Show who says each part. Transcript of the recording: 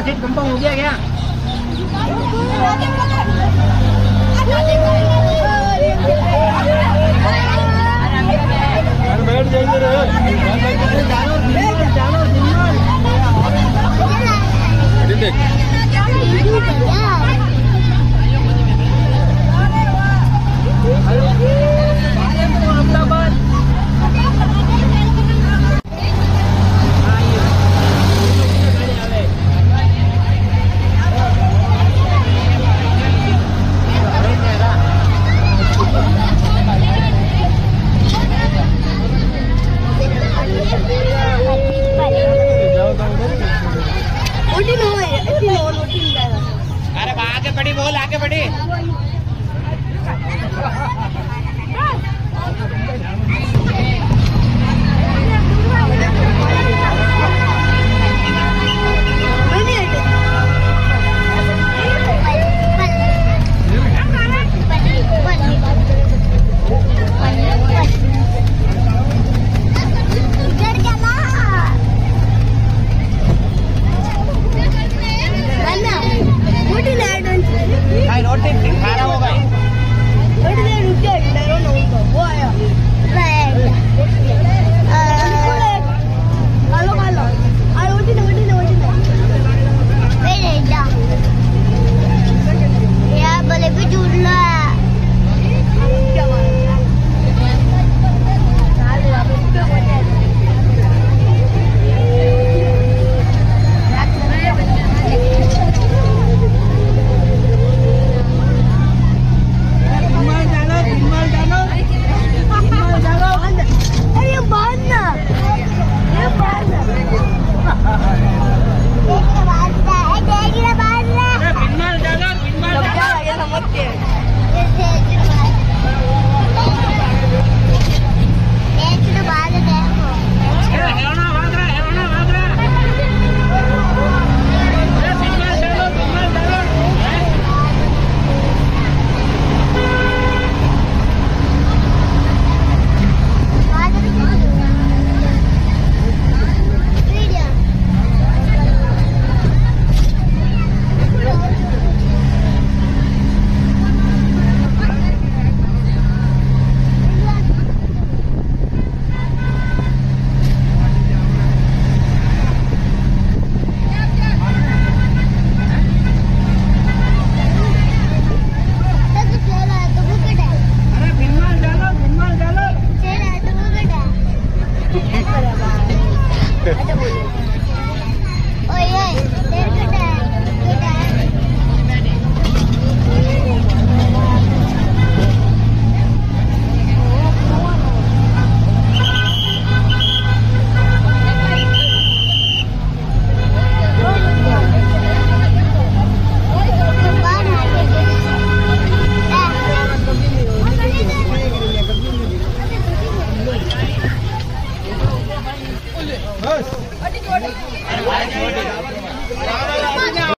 Speaker 1: बैठना seat confirm हो गया क्या?
Speaker 2: बैठ जाइए देख।
Speaker 3: बड़ी
Speaker 1: बोल आगे बड़ी おいおい